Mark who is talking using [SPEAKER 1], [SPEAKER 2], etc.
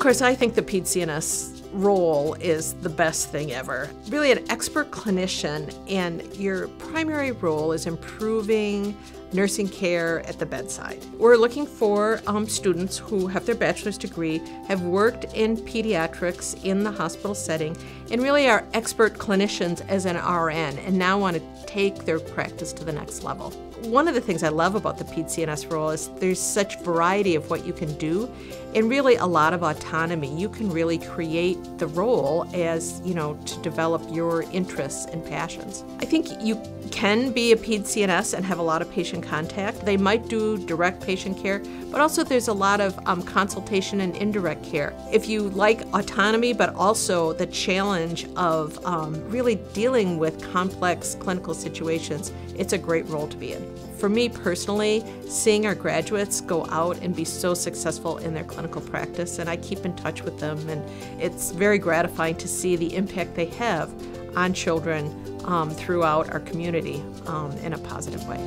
[SPEAKER 1] course, I think the PEDCNS role is the best thing ever. Really, an expert clinician, and your primary role is improving nursing care at the bedside. We're looking for um, students who have their bachelor's degree, have worked in pediatrics in the hospital setting, and really are expert clinicians as an RN and now want to take their practice to the next level. One of the things I love about the PEDCNS role is there's such variety of what you can do and really a lot of autonomy. You can really create the role as, you know, to develop your interests and passions. I think you can be a PEDCNS and have a lot of patient contact. They might do direct patient care, but also there's a lot of um, consultation and indirect care. If you like autonomy, but also the challenge of um, really dealing with complex clinical situations, it's a great role to be in. For me personally, seeing our graduates go out and be so successful in their clinical practice, and I keep in touch with them, and it's very gratifying to see the impact they have on children um, throughout our community um, in a positive way.